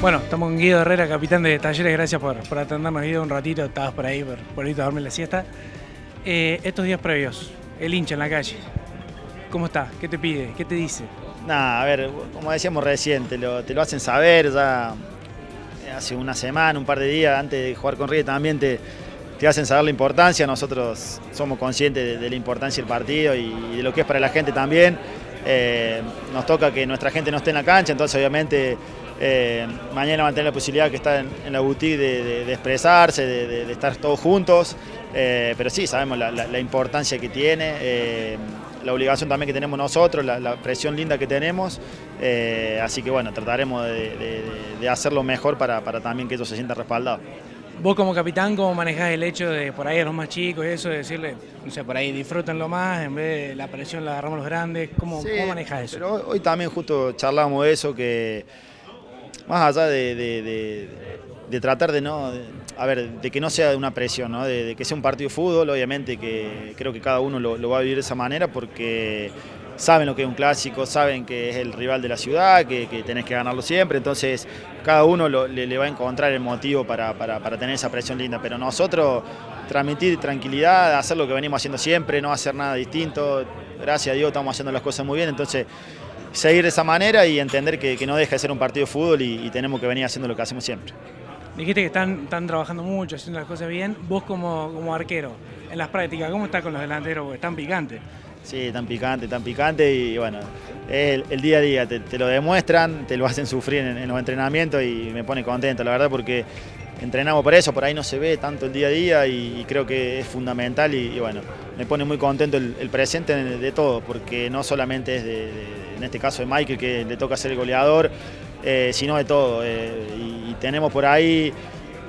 Bueno, estamos con Guido Herrera, capitán de Talleres. Gracias por, por atendernos, Guido, un ratito. Estabas por ahí, por, por a dormir la siesta. Eh, estos días previos, el hincha en la calle, ¿cómo está? ¿Qué te pide? ¿Qué te dice? Nada, a ver, como decíamos recién, te lo, hacen saber ya hace una semana, un par de días antes de jugar con River también te, te hacen saber la importancia. Nosotros somos conscientes de, la importancia del partido y, y de lo que es para la gente también. Eh, nos toca que nuestra gente no esté en la cancha, entonces obviamente eh, mañana van a tener la posibilidad que está en, en la boutique de, de, de expresarse, de, de, estar todos juntos, eh, pero sí, sabemos la, la, la importancia que tiene, eh, la obligación también que tenemos nosotros, la, la presión linda que tenemos, así que bueno, trataremos de, hacerlo mejor para, para también que ellos se sientan respaldados. Vos como capitán, ¿cómo manejás el hecho de por ahí a los más chicos y eso, de decirle, no sé, por ahí disfrútenlo más, en vez de la presión la agarramos los grandes? ¿Cómo, sí, ¿cómo manejás eso? Pero hoy también justo charlábamos de eso, que más allá de, de, de, de tratar de no, a ver, de que no sea una presión, ¿no? de, que sea un partido de fútbol, obviamente que creo que cada uno lo, lo va a vivir de esa manera porque saben lo que es un clásico, saben que es el rival de la ciudad, que, que tenés que ganarlo siempre, entonces cada uno lo, le, le, va a encontrar el motivo para, para, para, tener esa presión linda, pero nosotros transmitir tranquilidad, hacer lo que venimos haciendo siempre, no hacer nada distinto, gracias a Dios estamos haciendo las cosas muy bien, entonces seguir de esa manera y entender que, que no deja de ser un partido de fútbol y, y, tenemos que venir haciendo lo que hacemos siempre. Dijiste que están, están trabajando mucho, haciendo las cosas bien, vos como, como arquero, en las prácticas, ¿cómo estás con los delanteros? Están picantes. Sí, tan picante, tan picante y bueno, el, el día a día te, te, lo demuestran, te lo hacen sufrir en, en, los entrenamientos y me pone contento, la verdad, porque entrenamos por eso, por ahí no se ve tanto el día a día y, y creo que es fundamental y, y, bueno, me pone muy contento el, el presente de, de, todo, porque no solamente es de, de, en este caso de Michael que le toca ser el goleador, eh, sino de todo eh, y, tenemos por ahí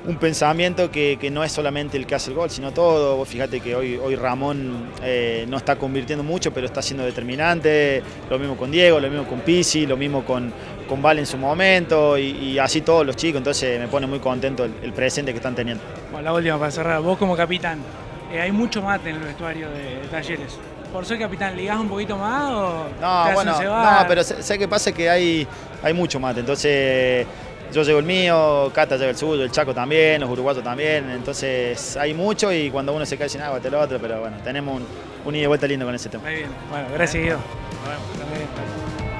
un pensamiento que, que, no es solamente el que hace el gol, sino todo. Vos fíjate que hoy, hoy Ramón eh, no está convirtiendo mucho, pero está siendo determinante. Lo mismo con Diego, lo mismo con Pisi, lo mismo con, con Val en su momento y, así todos los chicos. Entonces me pone muy contento el, presente que están teniendo. Bueno, la última para cerrar. Vos como capitán, hay mucho mate en el vestuario de Talleres. ¿Por ser capitán, ligás un poquito más o no, te bueno, no, pero sé, sé que pasa que hay, hay mucho mate. Entonces yo llevo el mío, Cata lleva el suyo, el Chaco también, los uruguayos también, entonces hay mucho y cuando uno se cae sin agua te lo otro, pero bueno, tenemos un, un ida y vuelta lindo con ese tema. Muy bien, bueno, gracias Guido. Bueno,